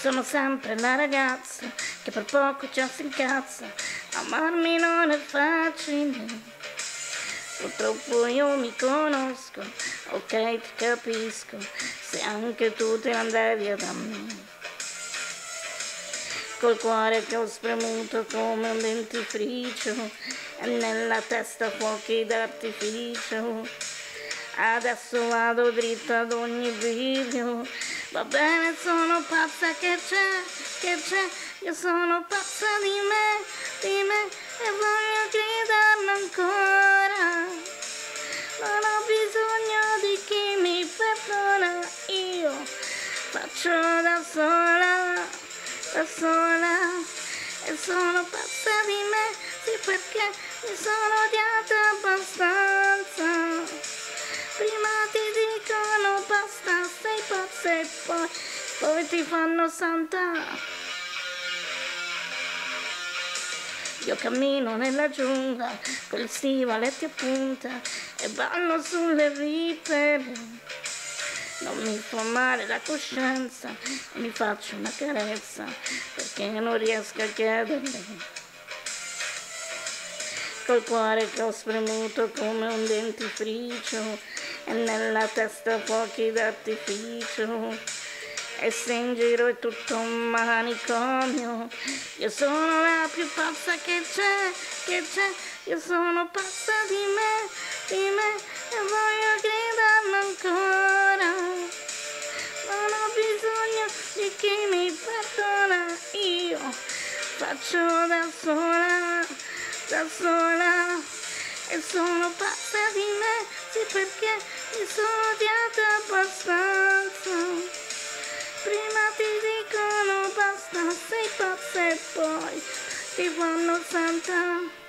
Sono sempre la ragazza che per poco già si incazza. Amarmi non è facile. Purtroppo io mi conosco, ok ti capisco, se anche tu te ne andai via da me. Col cuore che ho spremuto come un dentifricio e nella testa fuochi d'artificio. Adesso vado dritta ad ogni video, va bene sono pazza che c'è, che c'è, io sono pazza di me, di me e voglio gridarlo ancora. Non ho bisogno di chi mi perdona, io faccio da sola, da sola e sono pazza di me, sì perché mi sono odiata abbastanza. Poi, ti fanno santa. Io cammino nella giungla con gli stivaletti a punta e ballo sulle ripere. Non mi fa male la coscienza, mi faccio una carezza perché non riesco a chiederle. Col cuore che ho spremuto come un dentifricio e nella testa fuochi d'artificio e se in giro è tutto un manicomio io sono la più pazza che c'è, che c'è io sono pazza di me, di me e voglio gridarlo ancora. Non ho bisogno di chi mi perdona io faccio da sola, da sola. E sono pazza di me sì perché mi sono odiata abbastanza dicono basta, sei pazza e poi ti fanno santa.